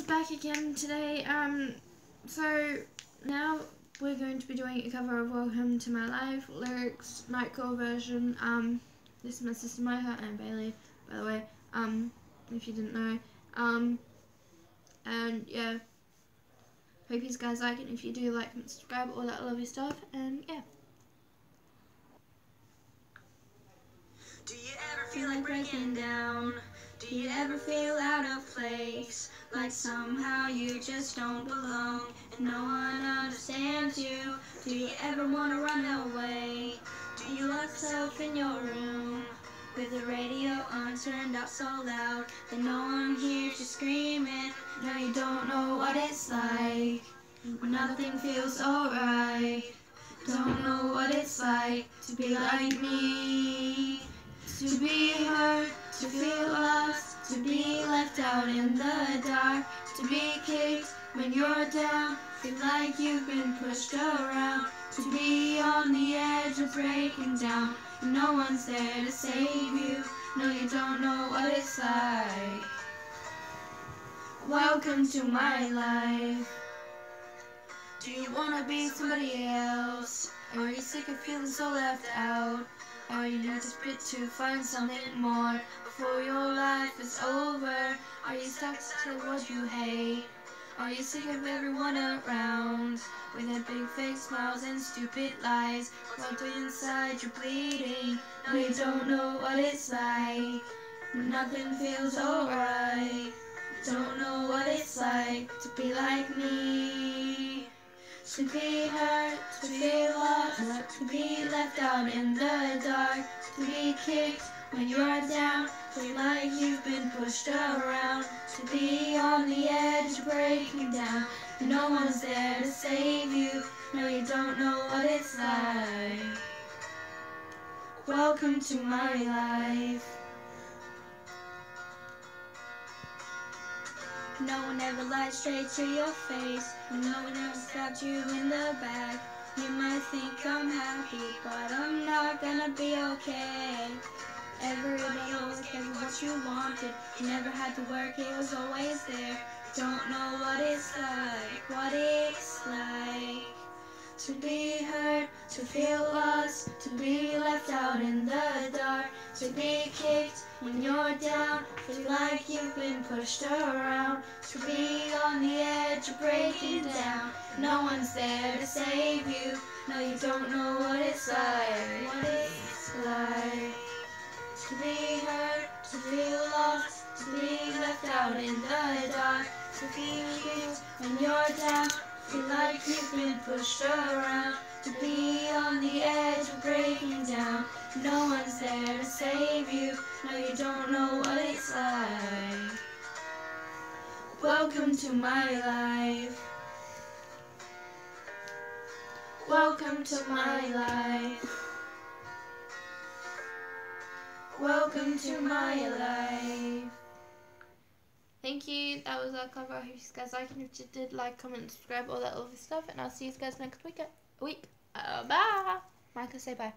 guys, back again today. Um, so now we're going to be doing a cover of Welcome to My Life, lyrics, Nightcore version. Um, this is my sister Micah and Baylee, by the way, um, if you didn't know. Um, and yeah, hope you guys like it. If you do, like and subscribe, all that lovely stuff, and yeah. Do you ever feel like breaking down? Do you ever feel out of place? Like somehow you just don't belong and no one understands you? Do you ever want to run away? Do you lock yourself in your room? With the radio on turned up so loud that no one hears you screaming. No, you don't know what it's like when nothing feels alright. Don't know what it's like to be like me. To be hurt, to feel to be left out in the dark, to be kicked when you're down, feel like you've been pushed around, to be on the edge of breaking down, and no one's there to save you, no you don't know what it's like. Welcome to my life. Do you wanna be somebody else? Or are you sick of feeling so left out? Are you desperate to find something more before your life is over? Are you stuck to what you hate? Are you sick of everyone around with their big fake smiles and stupid lies? Deep inside you're bleeding, no you don't know what it's like. Nothing feels alright. Don't know what it's like to be like me. To be hurt, to be lost, to be left out in the dark, to be kicked when you're down, feel like you've been pushed around, to be on the edge breaking down, no one's there to save you, no you don't know what it's like. Welcome to my life. No one ever lied straight to your face. No one ever stabbed you in the back. You might think I'm happy, but I'm not gonna be okay. Everybody always gave what you wanted. You never had to work, it was always there. Don't know what it's like, what it's like. To be hurt, to feel lost, to be left out in the dark, to be kicked when you're down, feel like you've been pushed around, to be on the edge of breaking down. No one's there to save you, no you don't know what it's like, what it's like. To be hurt, to feel lost, to be left out in the dark, to be kicked when you're down, feel like you've been pushed around, don't know what it's like. Welcome to my life. Welcome to my life. Welcome to my life. Thank you. That was our cover. I hope you guys liked it. If you did, like, comment, subscribe, all that other stuff. And I'll see you guys next week. week. Uh, bye. Micah, say bye.